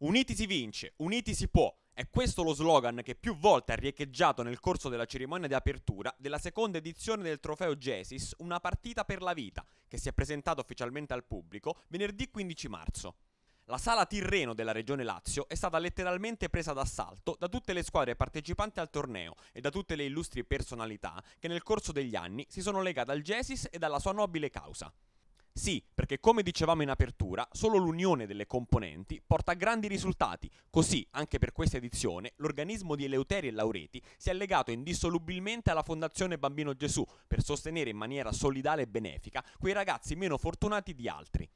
Uniti si vince, uniti si può. È questo lo slogan che più volte ha riecheggiato nel corso della cerimonia di apertura della seconda edizione del trofeo Gesis Una partita per la vita, che si è presentato ufficialmente al pubblico venerdì 15 marzo. La sala Tirreno della regione Lazio è stata letteralmente presa d'assalto da tutte le squadre partecipanti al torneo e da tutte le illustri personalità che nel corso degli anni si sono legate al Gesis e alla sua nobile causa. Sì, perché come dicevamo in apertura, solo l'unione delle componenti porta a grandi risultati. Così, anche per questa edizione, l'organismo di Eleuteri e Laureti si è legato indissolubilmente alla Fondazione Bambino Gesù per sostenere in maniera solidale e benefica quei ragazzi meno fortunati di altri.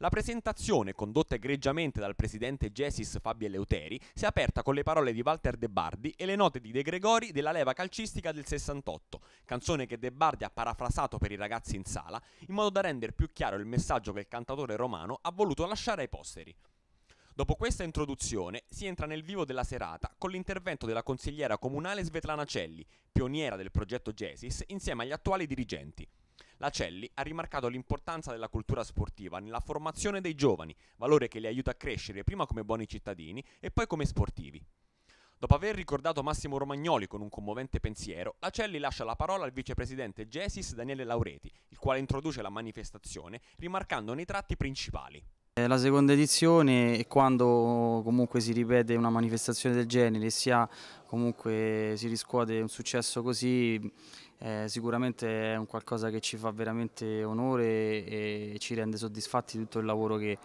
La presentazione, condotta egregiamente dal presidente Gesis Fabio Eleuteri, si è aperta con le parole di Walter De Bardi e le note di De Gregori della leva calcistica del 68, canzone che De Bardi ha parafrasato per i ragazzi in sala, in modo da rendere più chiaro il messaggio che il cantatore romano ha voluto lasciare ai posteri. Dopo questa introduzione si entra nel vivo della serata con l'intervento della consigliera comunale Svetlana Celli, pioniera del progetto Gesis, insieme agli attuali dirigenti. La Celli ha rimarcato l'importanza della cultura sportiva nella formazione dei giovani, valore che li aiuta a crescere prima come buoni cittadini e poi come sportivi. Dopo aver ricordato Massimo Romagnoli con un commovente pensiero, la Celli lascia la parola al vicepresidente Gesis Daniele Laureti, il quale introduce la manifestazione rimarcandone i tratti principali. La seconda edizione è quando comunque si ripete una manifestazione del genere e si, comunque, si riscuote un successo così eh, sicuramente è un qualcosa che ci fa veramente onore e ci rende soddisfatti di tutto il lavoro che,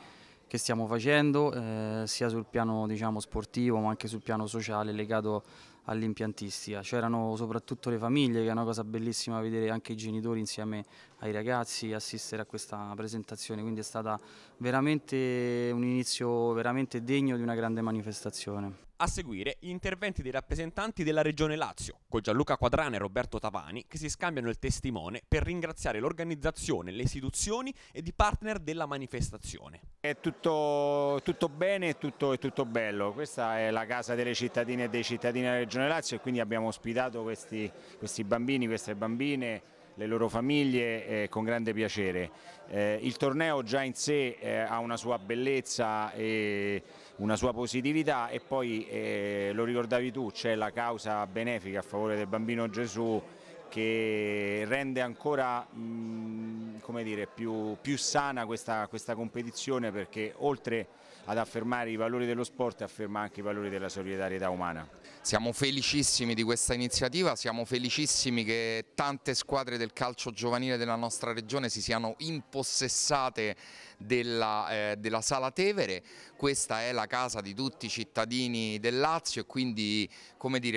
che stiamo facendo eh, sia sul piano diciamo, sportivo ma anche sul piano sociale legato all'impiantistica. C'erano soprattutto le famiglie che è una cosa bellissima vedere anche i genitori insieme ai ragazzi assistere a questa presentazione, quindi è stata veramente un inizio veramente degno di una grande manifestazione. A seguire gli interventi dei rappresentanti della Regione Lazio, con Gianluca Quadrana e Roberto Tavani, che si scambiano il testimone per ringraziare l'organizzazione, le istituzioni ed i partner della manifestazione. È tutto, tutto bene e tutto, tutto, bello, questa è la casa delle cittadine e dei cittadini della Regione Lazio e quindi abbiamo ospitato questi, questi bambini, queste bambine le loro famiglie eh, con grande piacere. Eh, il torneo già in sé eh, ha una sua bellezza e una sua positività e poi eh, lo ricordavi tu, c'è la causa benefica a favore del bambino Gesù che rende ancora mh, dire, più, più, sana questa, questa competizione perché oltre ad affermare i valori dello sport afferma anche i valori della solidarietà umana. Siamo felicissimi di questa iniziativa, siamo felicissimi che tante squadre del calcio giovanile della nostra regione si siano impossessate della, eh, della Sala Tevere, questa è la casa di tutti i cittadini del Lazio e quindi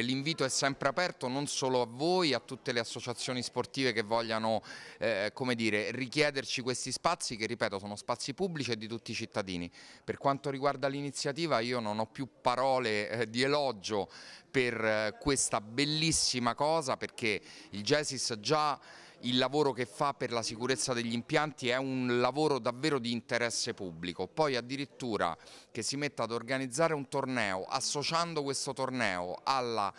l'invito è sempre aperto non solo a voi, a tutte le associazioni sportive che vogliano eh, dire, richiederci questi spazi che ripeto sono spazi pubblici e di tutti i cittadini. Per quanto riguarda l'iniziativa io non ho più parole eh, di elogio per eh, questa bellissima cosa perché il Gesis già il lavoro che fa per la sicurezza degli impianti è un lavoro davvero di interesse pubblico, poi addirittura che si metta ad organizzare un torneo associando questo torneo alla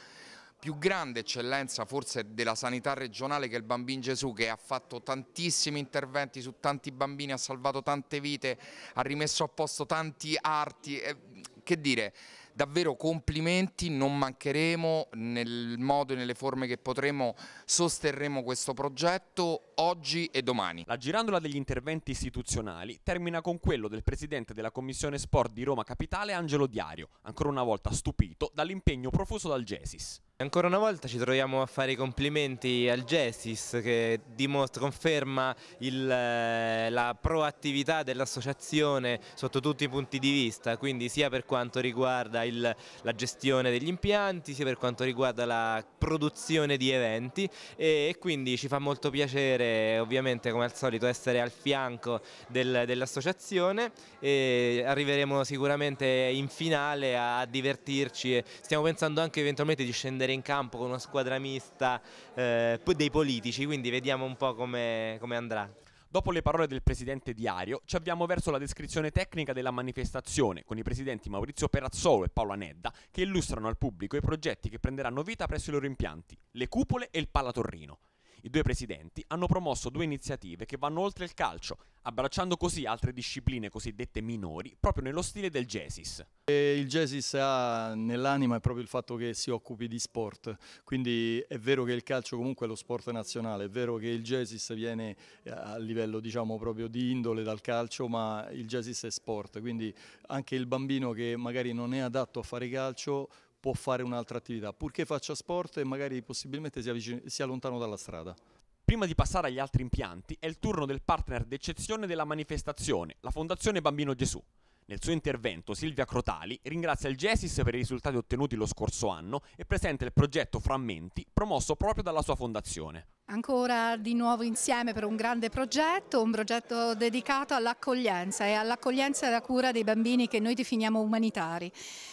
più grande eccellenza forse della sanità regionale che è il Bambin Gesù che ha fatto tantissimi interventi su tanti bambini, ha salvato tante vite, ha rimesso a posto tanti arti, eh, che dire, davvero complimenti, non mancheremo nel modo e nelle forme che potremo, sosterremo questo progetto oggi e domani. La girandola degli interventi istituzionali termina con quello del Presidente della Commissione Sport di Roma Capitale Angelo Diario, ancora una volta stupito dall'impegno profuso dal Gesis. Ancora una volta ci troviamo a fare i complimenti al Gessis che dimostra, conferma il, eh, la proattività dell'associazione sotto tutti i punti di vista, quindi sia per quanto riguarda il, la gestione degli impianti, sia per quanto riguarda la produzione di eventi e, e quindi ci fa molto piacere ovviamente come al solito essere al fianco del, dell'associazione e arriveremo sicuramente in finale a, a divertirci e stiamo pensando anche eventualmente di scendere scendere in campo con una squadra mista eh, dei politici, quindi vediamo un po' come, come andrà. Dopo le parole del presidente Diario, ci avviamo verso la descrizione tecnica della manifestazione con i presidenti Maurizio Perazzolo e Paolo Anedda che illustrano al pubblico i progetti che prenderanno vita presso i loro impianti, le cupole e il Palatorrino. I due presidenti hanno promosso due iniziative che vanno oltre il calcio, abbracciando così altre discipline cosiddette minori proprio nello stile del Gesis. Il Gesis ha nell'anima proprio il fatto che si occupi di sport, quindi è vero che il calcio comunque è lo sport nazionale, è vero che il Gesis viene eh, a livello diciamo proprio di indole dal calcio, ma il Gesis è sport, quindi anche il bambino che magari non è adatto a fare calcio può fare un'altra attività, purché faccia sport e magari possibilmente sia, vicino, sia lontano dalla strada. Prima di passare agli altri impianti, è il turno del partner d'eccezione della manifestazione, la Fondazione Bambino Gesù. Nel suo intervento Silvia Crotali ringrazia il Gesis per i risultati ottenuti lo scorso anno e presenta il progetto Frammenti promosso proprio dalla sua fondazione. Ancora di nuovo insieme per un grande progetto, un progetto dedicato all'accoglienza e all'accoglienza e alla cura dei bambini che noi definiamo umanitari,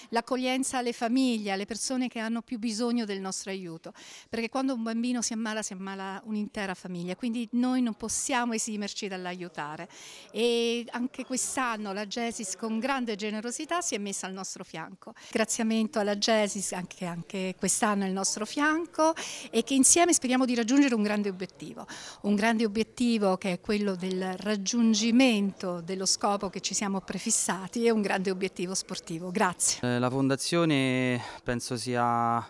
l'accoglienza alle famiglie, alle persone che hanno più bisogno del nostro aiuto, perché quando un bambino si ammala si ammala un'intera famiglia, quindi noi non possiamo esimerci dall'aiutare. E anche quest'anno la Gesis con grande generosità si è messa al nostro fianco. Graziamento alla Gesis anche, anche quest'anno è il nostro fianco e che insieme speriamo di raggiungere un un grande obiettivo, un grande obiettivo che è quello del raggiungimento dello scopo che ci siamo prefissati e un grande obiettivo sportivo. Grazie. Eh, la Fondazione penso sia,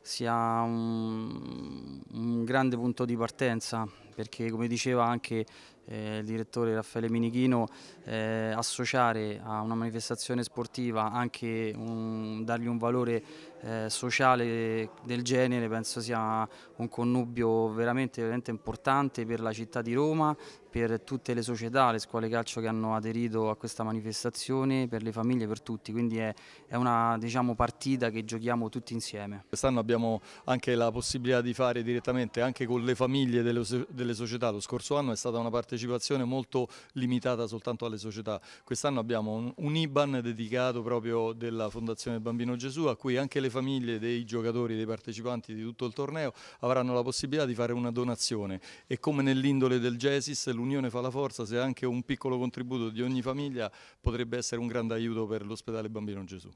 sia un, un grande punto di partenza perché come diceva anche eh, il direttore Raffaele Minichino, eh, associare a una manifestazione sportiva anche un, dargli un valore eh, sociale del genere penso sia un connubio veramente, veramente importante per la città di Roma, per tutte le società, le scuole calcio che hanno aderito a questa manifestazione, per le famiglie, per tutti, quindi è, è una diciamo, partita che giochiamo tutti insieme. Quest'anno abbiamo anche la possibilità di fare direttamente anche con le famiglie delle, delle società, lo scorso anno è stata una partecipazione molto limitata soltanto alle società, quest'anno abbiamo un, un IBAN dedicato proprio della Fondazione Bambino Gesù a cui anche le famiglie dei giocatori, dei partecipanti di tutto il torneo avranno la possibilità di fare una donazione. E come nell'indole del Gesis l'unione fa la forza, se anche un piccolo contributo di ogni famiglia potrebbe essere un grande aiuto per l'ospedale Bambino Gesù.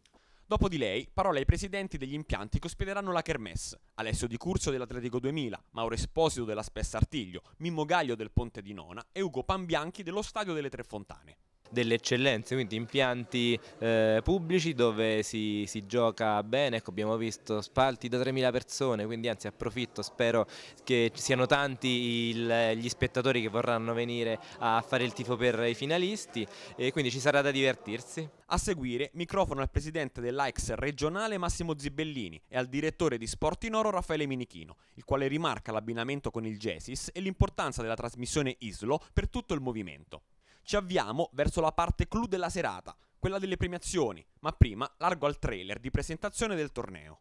Dopo di lei, parole ai presidenti degli impianti che ospederanno la Kermesse, Alessio Di Curzio dell'Atletico 2000, Mauro Esposito della Spessa Artiglio, Mimmo Gaglio del Ponte di Nona e Ugo Pambianchi dello Stadio delle Tre Fontane delle eccellenze, quindi impianti eh, pubblici dove si, si, gioca bene, ecco, abbiamo visto spalti da 3.000 persone, quindi anzi approfitto, spero che siano tanti il, gli spettatori che vorranno venire a fare il tifo per i finalisti. E quindi ci sarà da divertirsi. A seguire microfono al presidente dell'AIX regionale Massimo Zibellini e al direttore di Sport in Oro Raffaele Minichino, il quale rimarca l'abbinamento con il Gesis e l'importanza della trasmissione ISLO per tutto il movimento ci avviamo verso la parte clou della serata, quella delle premiazioni, ma prima largo al trailer di presentazione del torneo.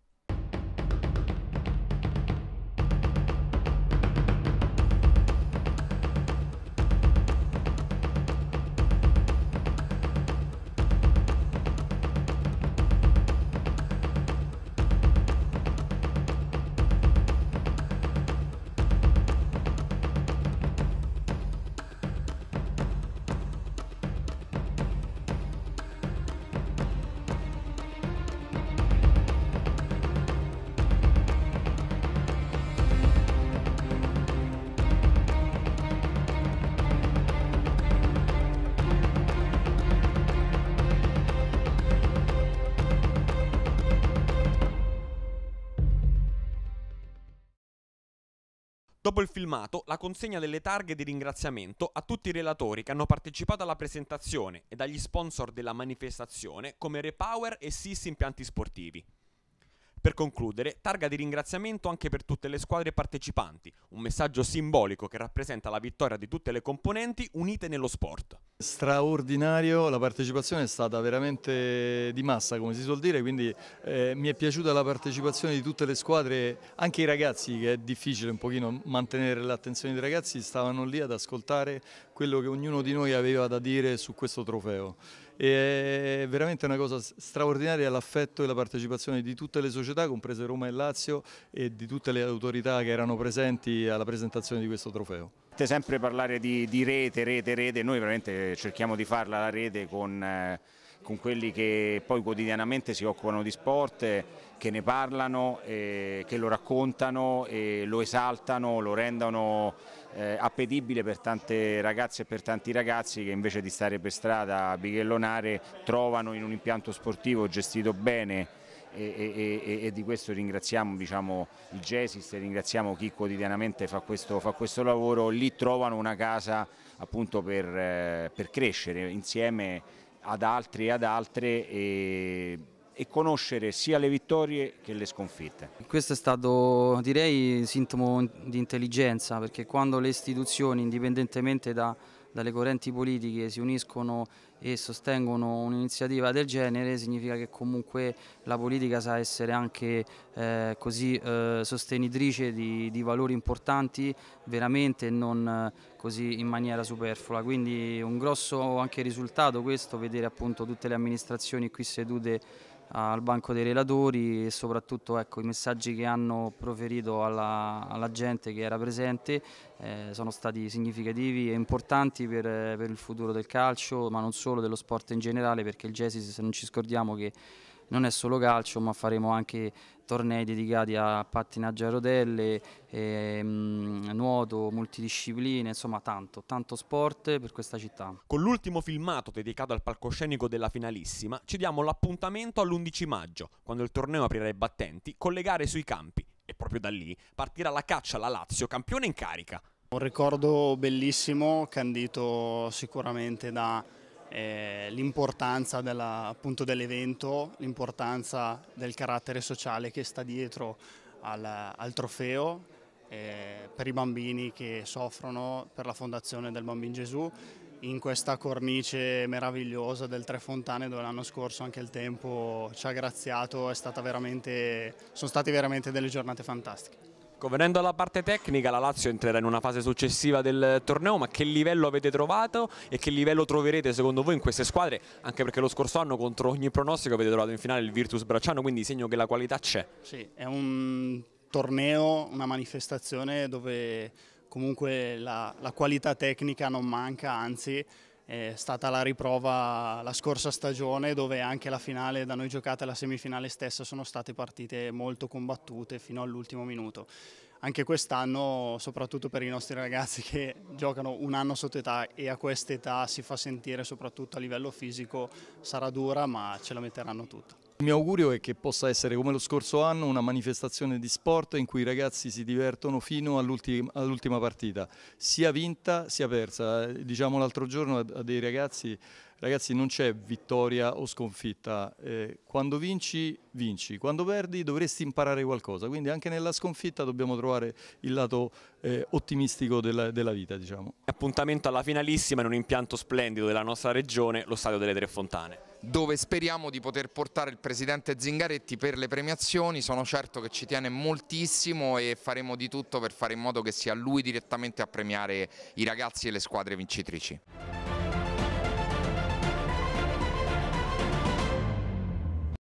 Dopo il filmato, la consegna delle targhe di ringraziamento a tutti i relatori che hanno partecipato alla presentazione e agli sponsor della manifestazione come Repower e SIS Impianti Sportivi. Per concludere, targa di ringraziamento anche per tutte le squadre partecipanti, un messaggio simbolico che rappresenta la vittoria di tutte le componenti unite nello sport. Straordinario, la partecipazione è stata veramente di massa come si suol dire, quindi eh, mi è piaciuta la partecipazione di tutte le squadre, anche i ragazzi che è difficile un pochino mantenere l'attenzione dei ragazzi, stavano lì ad ascoltare quello che ognuno di noi aveva da dire su questo trofeo è veramente una cosa straordinaria l'affetto e la partecipazione di tutte le società, comprese Roma e Lazio e di tutte le autorità che erano presenti alla presentazione di questo trofeo. Sempre parlare di, di rete, rete, rete, noi veramente cerchiamo di farla la rete con... Eh, con quelli che poi quotidianamente si occupano di sport, che ne parlano, eh, che lo raccontano, eh, lo esaltano, lo rendono eh, appetibile per tante ragazze e per tanti ragazzi che invece di stare per strada a bighellonare trovano in un impianto sportivo gestito bene. E, e, e, di questo ringraziamo diciamo, il Gesis, ringraziamo chi quotidianamente fa questo, fa questo, lavoro, lì trovano una casa appunto per, eh, per crescere insieme ad altri e ad altre e, e conoscere sia le vittorie che le sconfitte. Questo è stato direi sintomo di intelligenza perché quando le istituzioni indipendentemente da, dalle correnti politiche si uniscono e sostengono un'iniziativa del genere significa che comunque la politica sa essere anche eh, così eh, sostenitrice di, di, valori importanti veramente e non eh, così in maniera superflua. Quindi un grosso anche risultato questo vedere appunto tutte le amministrazioni qui sedute al banco dei relatori e soprattutto ecco, i messaggi che hanno proferito alla, alla gente che era presente eh, sono stati significativi e importanti per, per, il futuro del calcio ma non solo dello sport in generale perché il Gesis non ci scordiamo che non è solo calcio ma faremo anche tornei dedicati a pattinaggio a rotelle, ehm, nuoto, multidiscipline, insomma tanto, tanto sport per questa città. Con l'ultimo filmato dedicato al palcoscenico della finalissima ci diamo l'appuntamento all'11 maggio, quando il torneo aprirà i battenti, con le gare sui campi e proprio da lì partirà la caccia alla Lazio, campione in carica. Un ricordo bellissimo, candito sicuramente da eh, l'importanza dell'evento, l'importanza del carattere sociale che sta dietro al, al trofeo eh, per i bambini che soffrono per la fondazione del Bambin Gesù in questa cornice meravigliosa del Tre Fontane dove l'anno scorso anche il tempo ci ha graziato, sono state veramente delle giornate fantastiche. Ecco, venendo alla parte tecnica, la Lazio entrerà in una fase successiva del torneo, ma che livello avete trovato e che livello troverete secondo voi in queste squadre? Anche perché lo scorso anno contro ogni pronostico avete trovato in finale il Virtus Bracciano, quindi segno che la qualità c'è. Sì, è un torneo, una manifestazione dove comunque la, la qualità tecnica non manca, anzi è stata la riprova la scorsa stagione dove anche la finale da noi giocata e la semifinale stessa sono state partite molto combattute fino all'ultimo minuto. Anche quest'anno, soprattutto per i nostri ragazzi che giocano un anno sotto età e a quest'età si fa sentire soprattutto a livello fisico, sarà dura ma ce la metteranno tutta. Il mio augurio è che possa essere come lo scorso anno una manifestazione di sport in cui i ragazzi si divertono fino all'ultima partita, sia vinta sia persa. Diciamo l'altro giorno a dei ragazzi, ragazzi non c'è vittoria o sconfitta, eh, quando vinci vinci, quando perdi dovresti imparare qualcosa, quindi anche nella sconfitta dobbiamo trovare il lato eh, ottimistico della, della vita. Diciamo. Appuntamento alla finalissima in un impianto splendido della nostra regione, lo Stadio delle Tre Fontane dove speriamo di poter portare il Presidente Zingaretti per le premiazioni, sono certo che ci tiene moltissimo e faremo di tutto per fare in modo che sia lui direttamente a premiare i ragazzi e le squadre vincitrici.